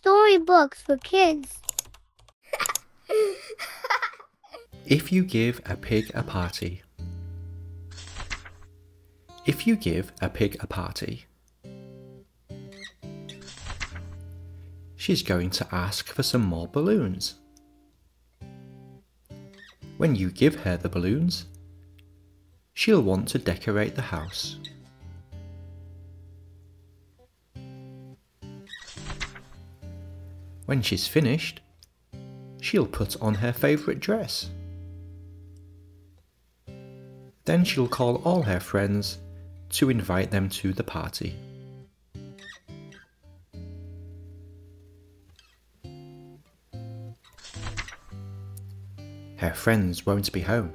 storybooks for kids. If you give a pig a party. If you give a pig a party, she's going to ask for some more balloons. When you give her the balloons, she'll want to decorate the house. When she's finished, she'll put on her favourite dress. Then she'll call all her friends to invite them to the party. Her friends won't be home,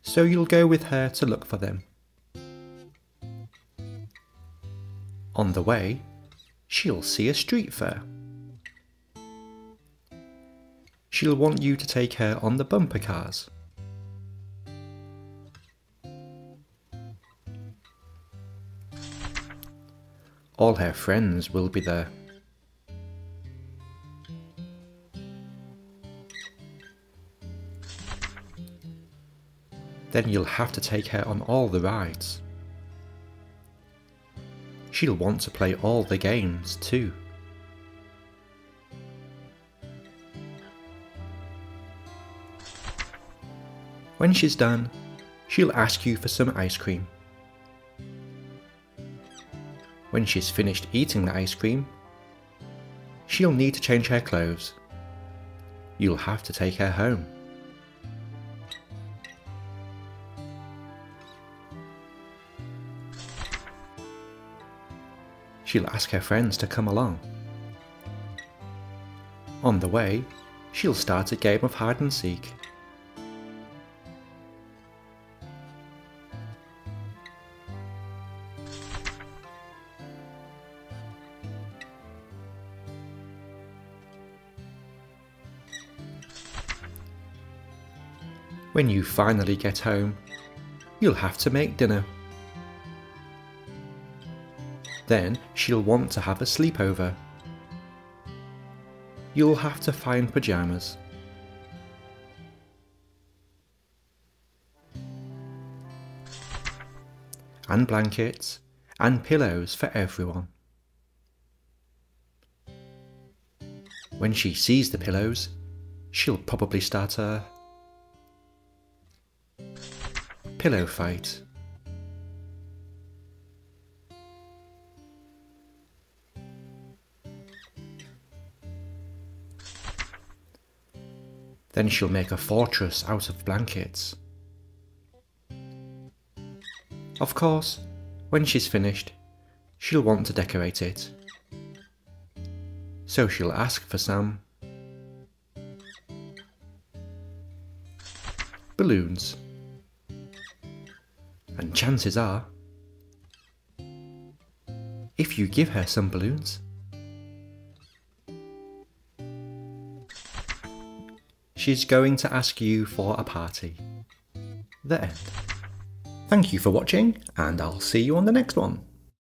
so you'll go with her to look for them. On the way, she'll see a street fair. She'll want you to take her on the bumper cars. All her friends will be there. Then you'll have to take her on all the rides. She'll want to play all the games too. When she's done, she'll ask you for some ice cream. When she's finished eating the ice cream, she'll need to change her clothes. You'll have to take her home. She'll ask her friends to come along. On the way, she'll start a game of hide and seek. When you finally get home, you'll have to make dinner. Then she'll want to have a sleepover. You'll have to find pyjamas. And blankets and pillows for everyone. When she sees the pillows, she'll probably start a pillow fight. Then she'll make a fortress out of blankets. Of course, when she's finished, she'll want to decorate it. So she'll ask for some balloons. And chances are, if you give her some balloons, she's going to ask you for a party. The end. Thank you for watching, and I'll see you on the next one.